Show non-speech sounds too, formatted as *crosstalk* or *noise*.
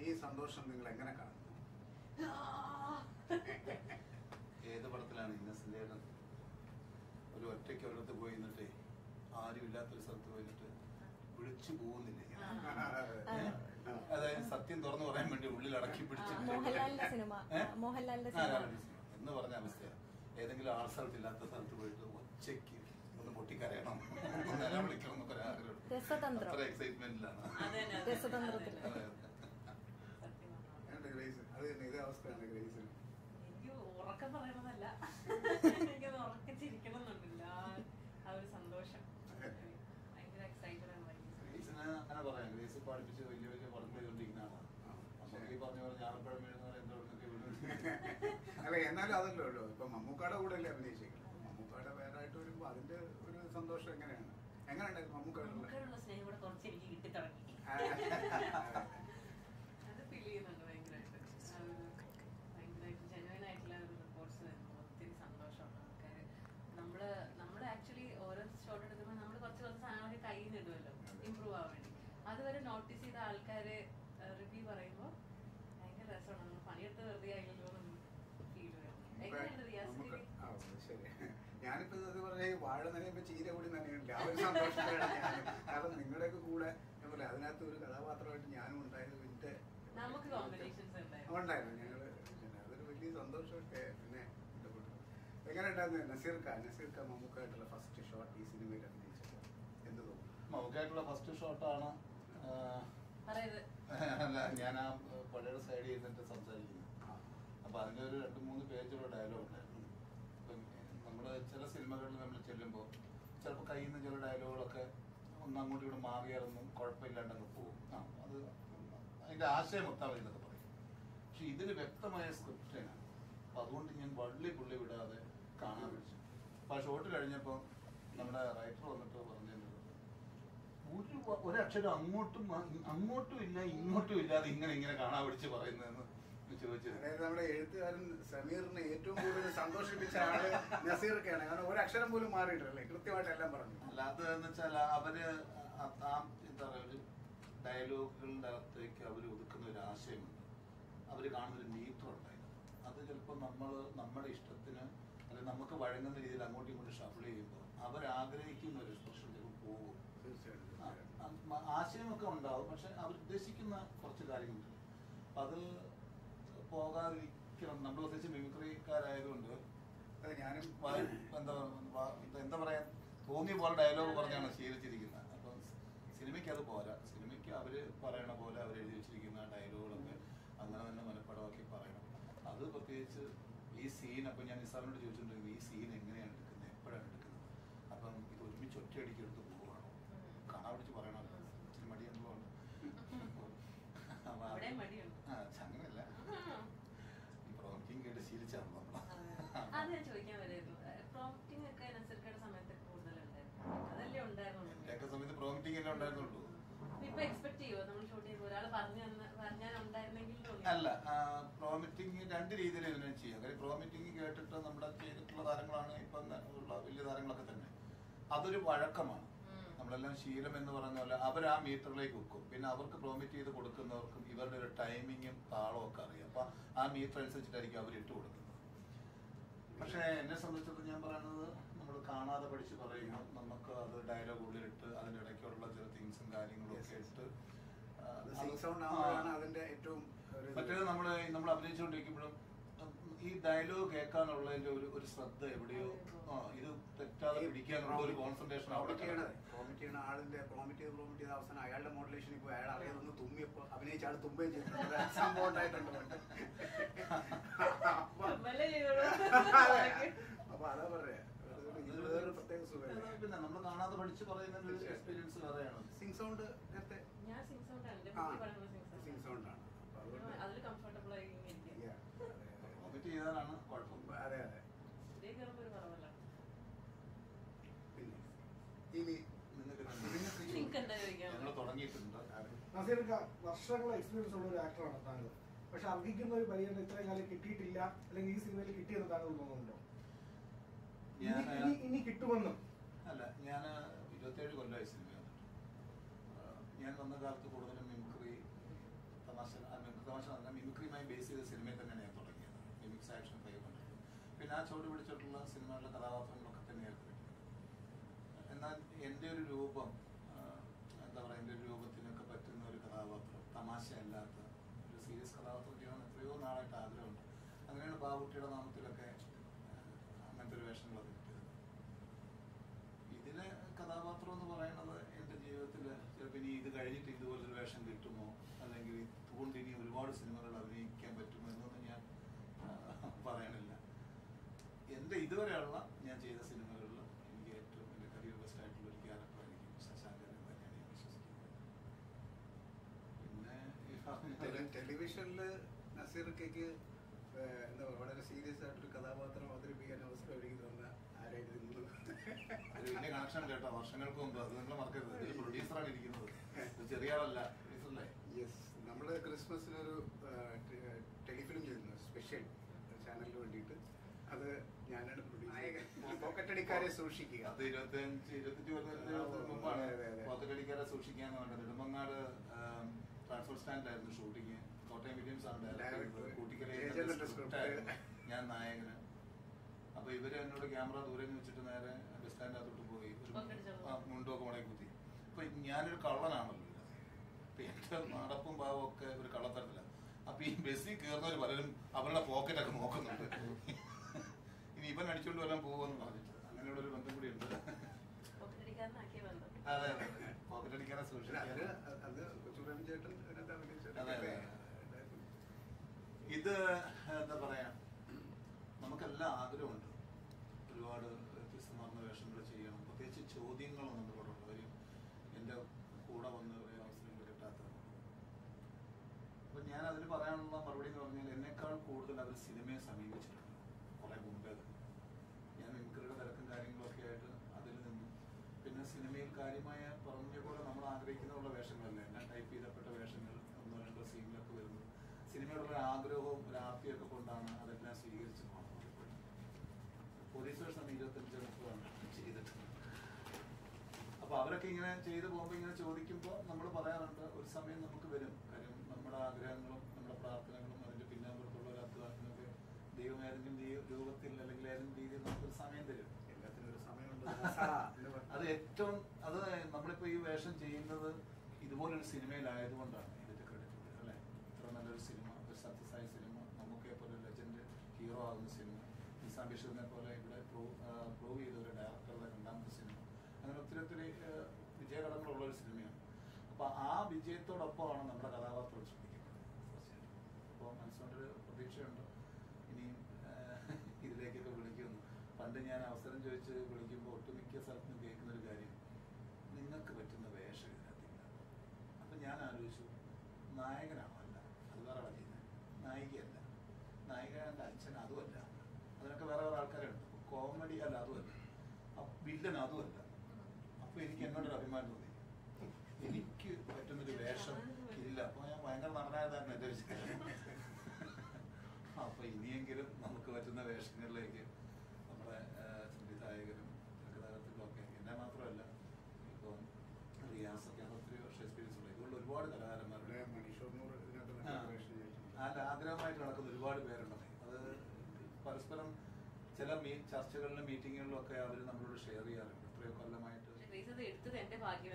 ഈ സന്തോഷം നിങ്ങൾ എങ്ങനെ കാണുന്നു? ഏത് പടത്തിലാണ് ഇന്നസെന്റ് ഒരു ഒറ്റയ്ക്ക് ഒരിടത്ത് പോയി നിന്നിട്ട് ആരും ഇല്ലാത്തൊരു സ്ഥലത്ത് പോയിട്ട് വിളിച്ചു പോകുന്നില്ല? അതായത് സത്യം തുറന്നു പറയാൻ വേണ്ടി ഉള്ളിൽ അടക്കി പിടിച്ചിട്ട്. സിനിമ. മോഹൻലാലിന്റെ സിനിമ. എന്ന് പറഞ്ഞ അവസ്ഥയാണ് ഏതെങ്കിലും ആൾ സ്ഥലത്തില്ലാത്ത സ്ഥലത്ത് പോയിട്ട് ഒച്ചയ്ക്ക് ഒന്ന് പൊട്ടിക്കരയണം. ഒന്ന് നിലവിളിക്കണം എന്നൊക്കെ ഒരു ആഗ്രഹം. അത്ര എക്സൈറ്റ്മെന്റിലാണ് അതന്നെ, അതന്നെ. രസതന്ത്രത്തിൽ. അതെ. സത്യം പറഞ്ഞാ. എങ്ങനെയുണ്ട് ഗ്രേസ് അത് തന്നെ ഇതേ അവസ്ഥയാണ് ഗ്രേസിന് എനിക്ക് ഉറക്കം പറയണതല്ല എനിക്കത് ഉറക്കം ചിരിക്കണം എന്നുണ്ടില്ല ആ ഒരു സന്തോഷം. ഭയങ്കര എക്സൈറ്റഡ് ആണ് അങ്ങനെ പറയാം. ഗ്രേസ് പഠിപ്പിച്ച് വലിയ വലിയ വർക്ക് വീഴുന്നു അല്ല എന്നാലും അതല്ലേ ഉള്ളൂ. ഇപ്പൊ മമ്മൂക്കാടെ കൂടെ അല്ലേ അഭിനയിച്ചേക്കുന്നത്. മമ്മൂക്കാടെ വേറായിട്ട് വരുമ്പോ അതിന്റെ ഒരു സന്തോഷം എങ്ങനെയാണ്? എങ്ങനെയുണ്ടായിരുന്നു മമ്മൂക്കാടുള്ള സ്നേഹം കൂടെ കുറച്ച് എനിക്ക് കിട്ടി തുടങ്ങി അത് ഫീൽ ചെയ്യുന്നുണ്ട് ഭയങ്കരമായിട്ട് ആ ഒരു ഭയങ്കരമായിട്ട് ജെനുവൻ ആയിട്ടുള്ള ഒരു റിപ്പോർട്ട്സ് വരുന്നു ഒത്തിരി സന്തോഷമാണ് ആൾക്കാർ നമ്മൾ നമ്മൾ ആക്ച്വലി ഓരോ ഷോട്ട് എടുക്കുമ്പോൾ നമ്മൾ കുറച്ച് കുറച്ച് സാധനങ്ങളൊക്കെ കയ്യിൽ നിന്ന് ഇടുമല്ലോ ഇമ്പ്രൂവ് ആവാൻ വേണ്ടി അതുവരെ നോട്ടീസ് ചെയ്ത ആൾക്കാര് റിവ്യൂ പറയുമ്പോൾ ഭയങ്കര രസമാണ് നമ്മൾ പണിയെടുത്ത് വെറുതെ ആയില്ലല്ലോ എന്ന് ഫീൽ വരും എങ്ങനെയുണ്ട് റിയാസിലേക്ക് ശരി ഞാനിപ്പോ ഇത് പറഞ്ഞ ഈ നനയുമ്പോ ചീര കൂടി നനയുണ്ട് ആ ഒരു സന്തോഷത്തിലാണ് ഞാൻ കാരണം നിങ്ങളുടെയൊക്കെ കൂടെ പോലെ അതിനകത്ത് ഒരു കഥാപാത്രമായിട്ട് ഞാനും ഉണ്ടായിരുന്നു എന്റെ നമുക്ക് കോമ്പിനേഷൻസ് ഉണ്ടായിരുന്നു. ഉണ്ടായിരുന്നു. ഞങ്ങൾ അതൊരു വലിയ സന്തോഷമൊക്കെ പിന്നെ ഇഷ്ടപ്പെട്ടു എങ്ങനെ ഉണ്ടായിരുന്നു നസീർ ഖാൻ നസീർ ഖാൻ മമ്മൂക്കായിട്ടുള്ള ഫസ്റ്റ് ഷോട്ട് ഈ സിനിമയിൽ അഭിനയിച്ചത്. എന്ത് തോന്നുന്നു? മമ്മൂക്കായിട്ടുള്ള ഫസ്റ്റ് ഷോട്ടാണ് അല്ല ഞാൻ ആ പുഴയുടെ സൈഡിൽ ഇരുന്നിട്ട് സംസാരിക്കുന്നത് ആ. അപ്പൊ അതിന്റെ ഒരു രണ്ട് മൂന്ന് പേജുള്ള ഡയലോഗ് ഉണ്ടായിരുന്നു. ഇപ്പം നമ്മൾ ചില സിനിമകളിൽ നമ്മൾ ചെല്ലുമ്പോൾ ചിലപ്പോൾ കയ്യിൽ നിന്ന് ചില ഡയലോഗുകളൊക്കെ ഒന്ന് അങ്ങോട്ടും ഇവിടെ മാറിയാലൊന്നും കുഴപ്പമില്ലാണ്ടങ്ങ് പോകും. ആ അത് അതിന്റെ ആശയം ഒത്താവും എന്നൊക്കെ പറയും. പക്ഷെ ഇതിന് വ്യക്തമായ സ്ക്രിപ്റ്റാണ് അപ്പൊ അതുകൊണ്ട് ഞാൻ വള്ളി പുള്ളി വിടാതെ കാണാൻ വിളിച്ചു. അപ്പൊ ആ ഷോട്ട് കഴിഞ്ഞപ്പോൾ നമ്മുടെ റൈറ്റർ വന്നിട്ട് പറഞ്ഞു ഒരു ഒരക്ഷരം അങ്ങോട്ടും അങ്ങോട്ടും ഇല്ല ഇങ്ങോട്ടും ഇല്ലാതെ ഇങ്ങനെ ഇങ്ങനെ കാണാൻ പിടിച്ച് പറയുന്നതെന്ന് നമ്മുടെ എഴുത്തുകാരൻ സമീറിനെ ഏറ്റവും കൂടുതൽ സന്തോഷിപ്പിച്ച ആൾ നസീർക്കാണ്. കാരണം ഒരു അക്ഷരം പോലും മാറിയിട്ടില്ലേ. കൃത്യമായിട്ട് എല്ലാം പറഞ്ഞു. അല്ലാതെ എന്ന് വെച്ചാൽ അവർ ആ- എന്താ പറയുക ഒരു ഡയലോഗുകളുടെ അകത്തേക്ക് അവർ ഒതുക്കുന്ന ഒരു ആശയമുണ്ട്. അവർ കാണുന്ന ഒരു മീറ്റർ ഉണ്ടായിരുന്നു. അത് ചിലപ്പോൾ നമ്മൾ നമ്മുടെ ഇഷ്ടത്തിന് അല്ലെങ്കിൽ നമുക്ക് വഴങ്ങുന്ന രീതിയിൽ അങ്ങോട്ടും ഇങ്ങോട്ടും ഷഫിൾ ചെയ്യുമ്പോൾ അവരാഗ്രഹിക്കുന്ന ഒരു എക്സ്പ്രഷൻ ചിലപ്പോൾ പോകും. തീർച്ചയായിട്ടും ആശയമൊക്കെ ഉണ്ടാവും. പക്ഷെ അവർ ഉദ്ദേശിക്കുന്ന കുറച്ച് കാര്യങ്ങളുണ്ട്. അപ്പൊ അത് പോകാതിരിക്കണം നമ്മൾ പ്രത്യേകിച്ച് മിമിക്രിക്കാരായതുകൊണ്ട് ഞാനും എന്താ എന്താ പറയാ തോന്നിയ പോലെ ഡയലോഗ് പറഞ്ഞാണ് ശീലിച്ചിരിക്കുന്നത്. അപ്പം സിനിമയ്ക്ക് അത് പോരാ. സിനിമയ്ക്ക് അവർ പറയണ പോലെ അവർ എഴുതി വെച്ചിരിക്കുന്ന ഡയലോഗുകളൊക്കെ അങ്ങനെ തന്നെ മനഃപ്പടമാക്കി പറയണം. അത് പ്രത്യേകിച്ച് ഈ സീൻ അപ്പൊ ഞാൻ നിസാറിനോട് ചോദിച്ചിട്ടുണ്ടെങ്കിൽ ഈ സീൻ എങ്ങനെയാണ് എടുക്കുന്നത് എപ്പോഴാണ് എടുക്കുന്നത് അപ്പം ഇത് ഒരുമിച്ച് ഒറ്റയടിക്ക് എടുത്ത് പോവുകയാണോ കാണാൻ പിടിച്ച് പറയണമല്ലോ ഇച്ചിരി മടിയുണ്ടല്ലോ അപ്പൊ അത് അവിടെ മടിയുണ്ട് ആ അങ്ങനെയല്ല ഈ പ്രോമിറ്റിംഗ് കേട്ട് ശീലിച്ചാണല്ലോ അത് ഞാൻ ചോദിക്കാൻ വരായിരുന്നു പ്രോംപ്റ്റിംഗ് ഒക്കെ നസർക്കയുടെ സമയത്ത് കൂടുതലുണ്ടായിരുന്നു അതല്ലേ ഉണ്ടായിരുന്നുള്ളൂ കേട്ട സമയത്ത് പ്രോമിറ്റിംഗ് എല്ലാം ഉണ്ടായിരുന്നുള്ളൂ ഇപ്പൊ എക്സ്പെക്ട് ചെയ്യുമോ നമ്മൾ ഷൂട്ട് ചെയ്യുമ്പോൾ ഒരാൾ പറഞ്ഞു തന്ന പറഞ്ഞാൽ ഉണ്ടായിരുന്നെങ്കിൽ തോന്നി അല്ല പ്രോമിറ്റിംഗ് രണ്ട് രീതിയിൽ ഇതിനെ ചെയ്യാം. കാര്യം പ്രോമിറ്റിംഗ് കേട്ടിട്ട് നമ്മുടെ ചെയ്തിട്ടുള്ള താരങ്ങളാണ് ഇപ്പം ഉള്ള വലിയ താരങ്ങളൊക്കെ തന്നെ. അതൊരു വഴക്കമാണ്. നമ്മളെല്ലാം ശീലം എന്ന് പറഞ്ഞ പോലെ അവർ ആ മീറ്ററിലേക്ക് വെക്കും. പിന്നെ അവർക്ക് പ്രോമിറ്റ് ചെയ്ത് കൊടുക്കുന്നവർക്കും ഇവരുടെ ഒരു ടൈമിങ്ങും താളവും ഒക്കെ അറിയാം. അപ്പൊ ആ മീറ്റർ അനുസരിച്ചിട്ടായിരിക്കും അവർ ഇട്ട് കൊടുക്കുന്നത്. പക്ഷേ എന്നെ സംബന്ധിച്ചിടത്തോളം ഞാൻ പറയുന്നത് കാണാതെ പഠിച്ച് പറയുമ്പോൾ നമുക്ക് അത് ഡയലോഗ് ഉള്ളിലിട്ട് അതിന്റെ ഇടയ്ക്കുള്ള ചില തിങ്സും കാര്യങ്ങളും ഒക്കെ ഇട്ട് അതിന്റെ ഏറ്റവും മറ്റേത് നമ്മൾ നമ്മൾ അഭിനയിച്ചുകൊണ്ടിരിക്കുമ്പോഴും ഈ ഡയലോഗ് കേൾക്കാനുള്ളതിന്റെ ഒരു ഒരു ശ്രദ്ധ എവിടെയോ ഇത് തെറ്റാതെ പിടിക്കാനുള്ള ഒരു കോൺസെൻട്രേഷൻ അവിടെ പ്രോമിറ്റ് ചെയ്യണ ആളിന്റെ പ്രോമിറ്റ് ചെയ്ത് പ്രോമിറ്റ് ചെയ്ത അവസാനം അയാളുടെ മോഡലേഷൻ ഇപ്പൊ അയാൾ അറിയാതൊന്ന് തുമ്മിയപ്പോ അഭിനയിച്ച ആൾ തുമ്പയും ചെയ്തിട്ടുണ്ട്. സംഭവം ഉണ്ടായിട്ടുണ്ട് *laughs* പണ്ട്. അപ്പൊ- ചുമലേ ചെയ്തോളൂ. അപ്പൊ അതാ പറയാ ഇത് വേറൊരു പ്രത്യേക സുഖമല്ലേ പിന്നെ നമ്മൾ കാണാതെ പഠിച്ച് പറയുന്ന ഒരു എക്സ്പീരിയൻസ് വേറെയാണ്. സിംഗ് സൗണ്ട് നേരത്തെ? ഞാൻ സിംഗ് സൗണ്ട് പറയുന്നത് സിംഗ് സൗണ്ട് ആണ്. അതിൽ കംഫർട്ടബിൾ ആയി. വോമിറ്റ് ചെയ്താലാണ് കുഴപ്പം. അതെ അതെ. പിന്നെ ഇനി *laughs* വർഷങ്ങളെ എക്സ്പീരിയൻസ് ഉള്ള ഒരു ആക്ടറാണ് താങ്കൾ. പക്ഷെ അർഹിക്കുന്ന ഒരു പരിഗണന ഇത്രയും കാലം കിട്ടിയിട്ടില്ല. അല്ലെങ്കിൽ ഈ സിനിമയിൽ കിട്ടിയെന്ന് താങ്കൾ തോന്നുന്നുണ്ടോ? ഇനി- ഞാൻ ഇനി ഇനി കിട്ടുമെന്നും. അല്ല ഞാൻ ഇരുപത്തേഴ് കൊല്ലമായി സിനിമ വന്നിട്ട് ഞാൻ വന്ന കാലത്ത് കൂടുതലും മിമിക്രി തമാശ മിമിക്രി തമാശ പറഞ്ഞാൽ മിമിക്രിയുമായി ബേസ് ചെയ്ത സിനിമയിൽ തന്നെയാണ് ഞാൻ തുടങ്ങിയത്. മിമിക്സ് ആക്ഷൻ ഫൈവ് ഹൺഡ്രഡ് പിന്നെ ആ ചുവട് പിടിച്ചിട്ടുള്ള സിനിമകളിലെ കഥാപാത്രങ്ങളൊക്കെ തന്നെയായിരുന്നു എന്നാൽ എന്റെ ഒരു രൂപം എന്താ പറയുക എന്റെ ഒരു രൂപത്തിനൊക്കെ പറ്റുന്ന ഒരു കഥാപാത്രം തമാശയല്ലാത്ത ഒരു സീരിയസ് കഥാപാത്രം ചെയ്യണം എത്രയോ നാളായിട്ട് ആഗ്രഹമുണ്ട്. അങ്ങനെയാണ് ബാബുട്ടിയുടെ നാമത്തിലൊക്കെ ആ, അങ്ങനത്തെ ഒരു വേഷങ്ങളൊക്കെ കിട്ടിയത് ഇതിന് കഥാപാത്രം എന്ന് പറയുന്നത് എന്റെ ജീവിതത്തിൽ ചിലപ്പോൾ ഇനി ഇത് കഴിഞ്ഞിട്ട് ഇതുപോലൊരു വേഷം കിട്ടുമോ അല്ലെങ്കിൽ ഇതുകൊണ്ട് ഇനി ഒരുപാട് സിനിമകൾ അഭിനയിക്കാൻ പറ്റുമോ എന്നൊന്നും ഞാൻ ആ, പറയണില്ല എന്റെ ഇതുവരെയുള്ള ഞാൻ ചെയ്ത സിനിമകളിൽ എനിക്ക് ഏറ്റവും എന്റെ കരിയർ ബെസ്റ്റ് ആയിട്ടുള്ള ഒരു ക്യാരക്ടറായിരിക്കും ശശാങ്കൻ എന്ന് തന്നെയാണ് ഞാൻ വിശ്വസിക്കുന്നത്. പിന്നെ ടെലിവിഷനിൽ നസീർക്കയ്ക്ക് എന്താ പറയുക വളരെ സീരിയസ് ആയിട്ടൊരു കഥാപാത്രം അവതരിപ്പിക്കാൻ അവസരം ഒരുക്കി തന്ന ആരായിരുന്നു കണക്ഷൻ കേട്ടോ? വർഷങ്ങൾക്ക് മുമ്പ്. അത് നിങ്ങൾ മറക്കരുത്. ഇതിൽ പ്രൊഡ്യൂസറാണ് ഇരിക്കുന്നത്. ചെറിയ ആളല്ല. പ്രൊഡ്യൂസറല്ലേ യെസ് നമ്മൾ ക്രിസ്മസിനൊരു ടെലിഫിലിം ചെയ്തിരുന്നു. സ്പെഷ്യൽ ചാനലിന് വേണ്ടിയിട്ട്. അത് ഞാനാണ് പോക്കറ്റടിക്കാരെ സൂക്ഷിക്കുക. അത് ഇരുപത്തിയഞ്ച് ഇരുപത്തഞ്ച് കൊല്ലത്തിന് മുമ്പാണ്. എന്ന് പറഞ്ഞത്. നെടുമങ്ങാട് സ്റ്റാൻഡിലായിരുന്നു ഷൂട്ടിങ്. കോട്ടയം വില്യംസ് ആണ്. കൂട്ടിക്കലെ ഞാൻ നായകന്. അപ്പൊ ഇവർ എന്നോട് ക്യാമറ ദൂരെ നിന്ന് വെച്ചിട്ട് നേരെ ബസ് സ്റ്റാൻഡിനകത്തോട്ട് പോയി. ഒരു പങ്കെടുച്ചോ? ആ, മുണ്ടൊക്കെ മുടക്കി കുത്തി. അപ്പൊ ഞാനൊരു കള്ളനാണല്ലോ അപ്പൊ എന്റെ നടപ്പും ഒക്കെ ഒരു കള്ളത്തരത്തില്ല അപ്പൊ ഈ ബസ്സിൽ കയറുന്നവർ പലരും അവരുടെ പോക്കറ്റൊക്കെ നോക്കുന്നുണ്ട്. ഇനി ഇവൻ അടിച്ചുകൊണ്ട് വരാൻ പോകുമെന്ന് പറഞ്ഞിട്ട്. അങ്ങനെയുള്ള ഒരു ബന്ധം കൂടി ഉണ്ട്. അതെ അതെ. പോക്കറ്റ് അടിക്കാനെ. ഇത് എന്താ പറയാ നമുക്കെല്ലാം ആഗ്രഹമുണ്ട്. ഒരുപാട് വ്യത്യസ്തമാർന്ന വേഷങ്ങൾ ചെയ്യണം. പ്രത്യേകിച്ച് ചോദ്യങ്ങളും നമ്മളോട് ഉള്ളവരും എന്റെ കൂടെ വന്ന് ഒരു അവസരങ്ങൾ കിട്ടാത്തത് അപ്പൊ ഞാൻ അതിന് പറയാനുള്ള മറുപടി എന്ന് പറഞ്ഞാൽ എന്നേക്കാൾ കൂടുതൽ അവർ സിനിമയെ സമീപിച്ചിട്ടുണ്ട്. കുറെ ഞാൻ മിമിക്രിയുടെ തിരക്കും കാര്യങ്ങളൊക്കെ ആയിട്ട് അതിൽ നിന്നും. പിന്നെ സിനിമയിൽ കാര്യമായ പറഞ്ഞ പോലെ നമ്മൾ ആഗ്രഹിക്കുന്നതുള്ള വേഷങ്ങളല്ല? എല്ലാം ടൈപ്പ് ചെയ്തപ്പെട്ട വേഷങ്ങൾ ഒന്നോ രണ്ടോ സീനിലൊക്കെ വരുന്നു. സിനിമയോടുള്ള ആഗ്രഹവും പ്രാപ്തിയൊക്കെ കൊണ്ടാണ് അതെല്ലാം സ്വീകരിച്ചു പോകുന്നത് പോലീസ് വേഷം ഇരുപത്തഞ്ച് മുപ്പതാണ് ചെയ്തിട്ടുണ്ട്. അപ്പൊ അവരൊക്കെ ഇങ്ങനെ ചെയ്തു പോകുമ്പോൾ ഇങ്ങനെ ചോദിക്കുമ്പോൾ നമ്മൾ പറയാറുണ്ട് ഒരു സമയം നമുക്ക് വരും കാര്യം നമ്മുടെ ആഗ്രഹങ്ങളും നമ്മുടെ പ്രാർത്ഥനകളും അതിന്റെ പിന്നാമ്പുറത്തുള്ള ഒരു അധ്വാനത്തിനൊക്കെ ദൈവം ഏതെങ്കിലും രൂപത്തിൽ അല്ലെങ്കിൽ ഏതെങ്കിലും രീതിയിൽ നമുക്കൊരു സമയം തരും. എല്ലാത്തിനും ഒരു സമയമുണ്ട്. അത് ഏറ്റവും അത് നമ്മളിപ്പോ ഈ വേഷം ചെയ്യുന്നത് ഇതുപോലൊരു സിനിമയിലായതുകൊണ്ടാണ് ഇതിന്റെ ക്രെഡിറ്റ് അല്ലെ? ഇത്ര നല്ലൊരു സിനിമ ഒരു സത്യസായ സിനിമ നമുക്ക് പോലെ ലെജൻഡ് ഹീറോ ആകുന്ന സിനിമ നിസാം ബഷീറിനെ പോലെ ഇവിടെ പ്രൂവ് ചെയ്ത ഒരു ഡയറക്ടറുടെ രണ്ടാമത്തെ സിനിമ. അങ്ങനെ ഒത്തിരി ഒത്തിരി വിജയകടങ്ങളുള്ള ഒരു സിനിമയാണ്. അപ്പൊ ആ വിജയത്തോടൊപ്പമാണ് നമ്മുടെ കഥാപാത്രം പണ്ട് ഞാൻ അവസരം ചോദിച്ച് വിളിക്കുമ്പോൾ ഒട്ടുമിക്ക സ്ഥലത്തും കേൾക്കുന്ന ഒരു കാര്യം നിങ്ങൾക്ക് പറ്റുന്ന വേഷം ഇതിനകത്തില്ല അപ്പൊ ഞാൻ ആലോചിച്ചു നായകനാണോ അല്ല അത് വേറെ ചെയ്യുന്നത് നായികയല്ല. നായിക എന്റെ അച്ഛൻ അതുമല്ല. അതിനൊക്കെ വേറെ വേറെ ആൾക്കാരുണ്ട്. കോമഡി അല്ല അതുമല്ല. വില്ലൻ അതുമല്ല. അപ്പൊ എനിക്ക് എന്നോടൊരു അഭിമാനം തോന്നി. എനിക്ക് പറ്റുന്നൊരു വേഷം ഇല്ല. അപ്പൊ ഞാൻ ഭയങ്കര നടനായതാണ് എന്റെ വിചാരം അപ്പൊ ഇനിയെങ്കിലും നമുക്ക് പറ്റുന്ന വേഷങ്ങളിലേക്ക് നമ്മുടെ ആ, സംവിധായകരും തിരക്കഥാകൃത്തുക്കളും ഒക്കെ എന്നെ മാത്രമല്ല ഇപ്പം റിയാസൊക്കെ ഒത്തിരി വർഷം എക്സ്പീരിയൻസ് ഉണ്ട് ഇതുകൊണ്ട് ഒരുപാട് ഇവിടെ കലാകാരന്മാരുണ്ട് മണിഷോർണൂർ ഇതിനകത്ത് ആ. നല്ല വേഷം ചെയ്തിട്ടുണ്ട്. അല്ല ആഗ്രഹമായിട്ട് നടക്കുന്ന ഒരുപാട് പേരുണ്ടെന്നേ അത് പരസ്പരം ചില ചർച്ചകളിലും മീറ്റിങ്ങുകളിലും ഒക്കെ അവർ നമ്മളോട് ഷെയർ ചെയ്യാറുണ്ട്. എത്രയോ കൊല്ലമായിട്ട്. എടുത്തത് എന്റെ ഭാഗ്യം